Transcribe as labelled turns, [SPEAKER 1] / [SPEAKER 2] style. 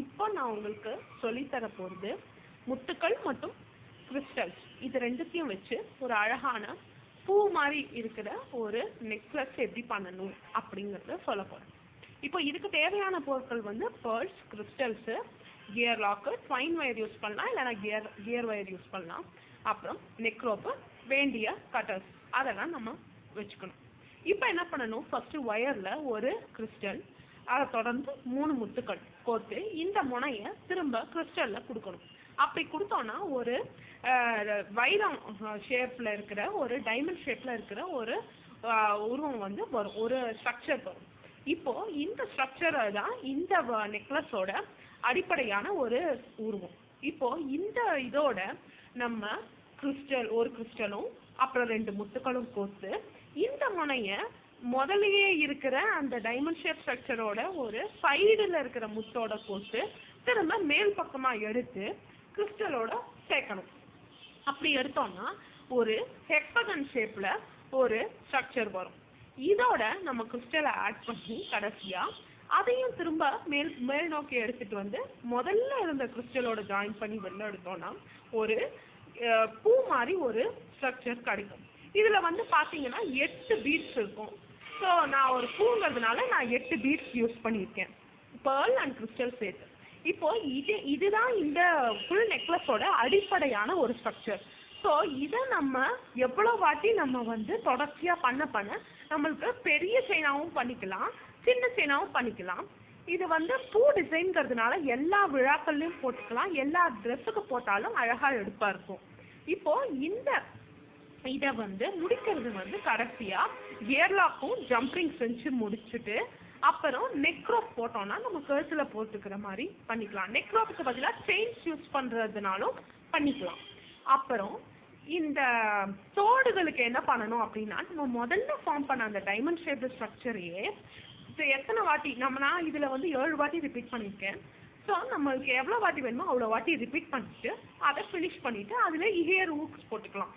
[SPEAKER 1] இப்போ நான் உங்களுக்கு சொல்லித்தர போகிறது முத்துக்கள் மற்றும் கிறிஸ்டல்ஸ் இது ரெண்டுத்தையும் வச்சு ஒரு அழகான பூ மாதிரி இருக்கிற ஒரு நெக்லஸ் எப்படி பண்ணணும் அப்படிங்கிறத சொல்ல போகிறேன் இப்போ இதுக்கு தேவையான பொருட்கள் வந்து pearls crystals gear lock twine wire use பண்ணலாம் இல்லைனா கியர் கியர் வயர் யூஸ் பண்ணலாம். அப்புறம் நெக்ரோப்பு வேண்டிய கட்டர்ஸ் அதெல்லாம் நம்ம வச்சுக்கணும். இப்போ என்ன பண்ணணும்? ஃபர்ஸ்ட் ஒயரில் ஒரு கிறிஸ்டல் அதை தொடர்ந்து மூணு முத்துக்கள் கோர்த்து இந்த முனையை திரும்ப கிறிஸ்டல்ல கொடுக்கணும். அப்படி கொடுத்தோம்னா ஒரு வைரம் ஷேப்ல இருக்கிற ஒரு டைமண்ட் ஷேப்ல இருக்கிற ஒரு உருவம் வந்து வரும். ஒரு ஸ்ட்ரக்சர் வரும். இப்போ இந்த ஸ்ட்ரக்சர் தான் இந்த நெக்லஸோட அடிப்படையான ஒரு உருவம். இப்போ இந்த இதோட நம்ம கிறிஸ்டல் ஒரு கிறிஸ்டலும் அப்புறம் ரெண்டு முத்துக்களும் கோர்த்து இந்த முனைய முதலையே இருக்கிற அந்த டைமண்ட் ஷேப் ஸ்ட்ரக்சரோட ஒரு சைடுல இருக்கிற முத்தோட போட்டு திரும்ப மேல் பக்கமா எடுத்து கிறிஸ்டலோட சேர்க்கணும். அப்படி எடுத்தோம்னா ஒரு ஹெக்ஸகன் ஷேப்ல ஒரு ஸ்ட்ரக்சர் வரும். இதோட நம்ம கிறிஸ்டலை ஆட் பண்ணி கடைசியா அதையும் திரும்ப மேல் மேல் நோக்கி எடுத்துட்டு வந்து முதல்ல இருந்த கிறிஸ்டலோட ஜாயின் பண்ணி வெளில எடுத்தோம்னா ஒரு பூ மாதிரி ஒரு ஸ்ட்ரக்சர் கிடைக்கும். இதுல வந்து பாத்தீங்கன்னா எட்டு பீட்ஸ் இருக்கும். ஸோ நான் ஒரு பூங்கிறதுனால நான் எட்டு பீட்ஸ் யூஸ் பண்ணியிருக்கேன். பேர்ல் அண்ட் கிறிஸ்டல் சேர்த்து இப்போ இது இதுதான் இந்த ஃபுல் நெக்லஸோட அடிப்படையான ஒரு ஸ்ட்ரக்சர் ஸோ இதை நம்ம எவ்வளோ வாட்டி நம்ம வந்து தொடர்ச்சியாக பண்ண பண்ண நம்மளுக்கு பெரிய செயினாகவும் பண்ணிக்கலாம் சின்ன செயினாகவும் பண்ணிக்கலாம். இது வந்து பூ டிசைன்கிறதுனால எல்லா விழாக்கள்லையும் போட்டுக்கலாம் எல்லா ட்ரெஸ்ஸுக்கு போட்டாலும் அழகாக எடுப்பாக இருக்கும். இப்போ இந்த இதை வந்து முடிக்கிறது வந்து கடைசியா ஏர்லாக்கும் ஜம்பிங் செஞ்சு முடிச்சுட்டு அப்புறம் நெக் ரோப் போட்டோம்னா நம்ம கழுத்துல போட்டுக்கிற மாதிரி பண்ணிக்கலாம். நெக் ரோப்புக்கு பதிலாக செயின்ஸ் யூஸ் பண்ணுறதுனாலும் பண்ணிக்கலாம். அப்புறம் இந்த தோடுகளுக்கு என்ன பண்ணணும் அப்படின்னா நம்ம முதல்ல ஃபார்ம் பண்ண அந்த டைமண்ட் ஷேப்டு ஸ்ட்ரக்சரையே இது எத்தனை வாட்டி நம்ம நான் இதில் வந்து ஏழு வாட்டி ரிப்பீட் பண்ணியிருக்கேன். ஸோ நம்மளுக்கு எவ்வளோ வாட்டி வேணுமோ அவ்வளோ வாட்டி ரிப்பீட் பண்ணிட்டு அதை ஃபினிஷ் பண்ணிவிட்டு அதில் ஹியர் ஊக்ஸ் போட்டுக்கலாம்.